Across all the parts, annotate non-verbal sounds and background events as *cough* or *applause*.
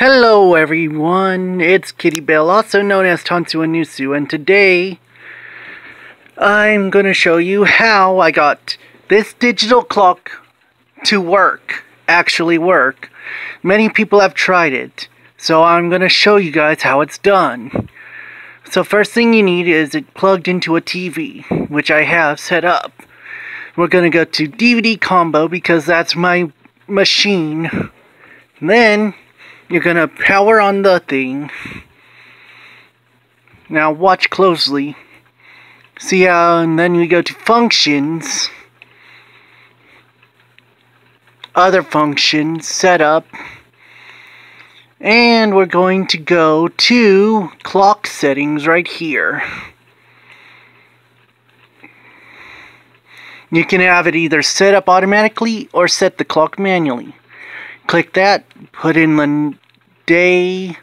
Hello everyone, it's Kitty Bell, also known as Tansu Anusu, and today I'm going to show you how I got this digital clock to work, actually work. Many people have tried it, so I'm going to show you guys how it's done. So first thing you need is it plugged into a TV, which I have set up. We're going to go to DVD combo because that's my machine. Then you're gonna power on the thing. Now watch closely. See how, and then we go to functions. Other functions, setup. And we're going to go to clock settings right here. You can have it either set up automatically or set the clock manually. Click that, put in the day,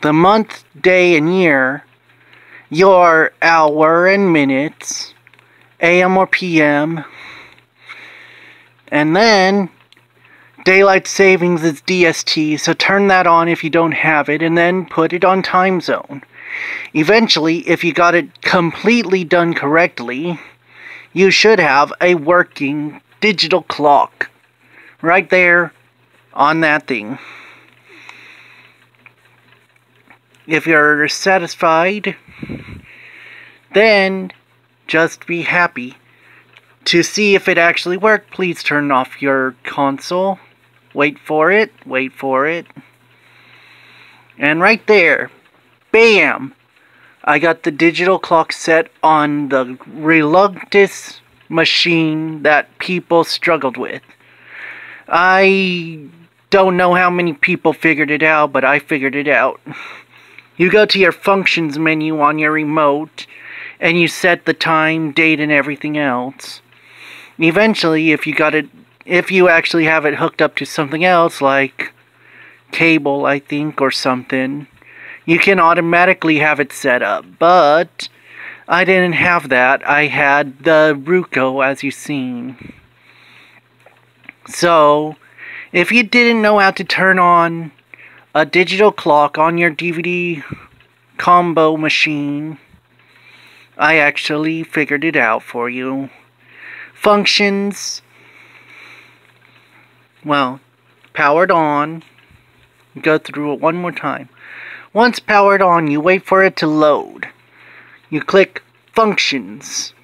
the month, day, and year, your hour and minutes, AM or PM, and then daylight savings is DST, so turn that on if you don't have it, and then put it on time zone. Eventually, if you got it completely done correctly, you should have a working digital clock right there on that thing. If you're satisfied, then just be happy. To see if it actually worked, please turn off your console. Wait for it, wait for it. And right there, bam! I got the digital clock set on the reluctance machine that people struggled with. I don't know how many people figured it out, but I figured it out. *laughs* You go to your functions menu on your remote, and you set the time, date, and everything else. Eventually, if you got it, if you actually have it hooked up to something else, like cable, I think, or something, you can automatically have it set up. But I didn't have that. I had the Roku, as you've seen. So, if you didn't know how to turn on a digital clock on your DVD combo machine, I actually figured it out for you. Functions, well, powered on. Go through it one more time. Once powered on, you wait for it to load. You click Functions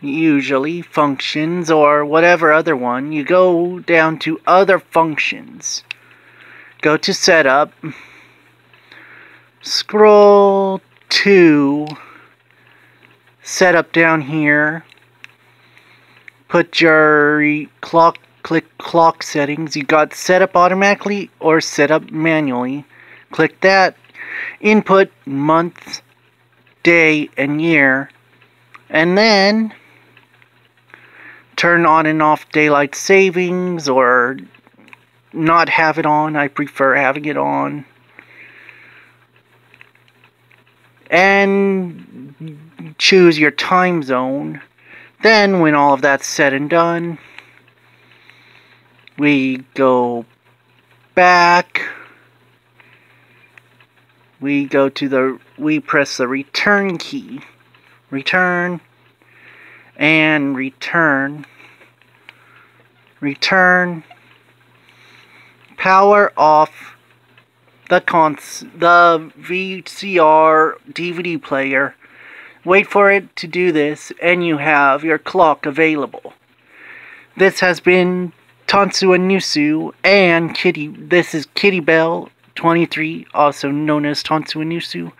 usually functions or whatever other one, you go down to other functions. Go to setup. Scroll to setup down here. Put your clock click clock settings. You got setup automatically or setup manually. Click that. Input month, day, and year. And then turn on and off daylight savings or not have it on. I prefer having it on. And choose your time zone. Then, when all of that's said and done, we go back. We go to the, we press the return key. Return and return return power off the cons the VCR DVD player. Wait for it to do this and you have your clock available. This has been Tansu Anusu and Kitty this is Kitty Bell 23 also known as Tansu Anusu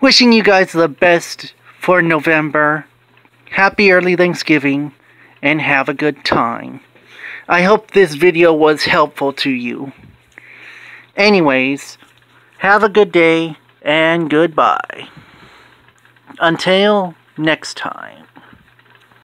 wishing you guys the best for November. Happy early Thanksgiving, and have a good time. I hope this video was helpful to you. Anyways, have a good day, and goodbye. Until next time.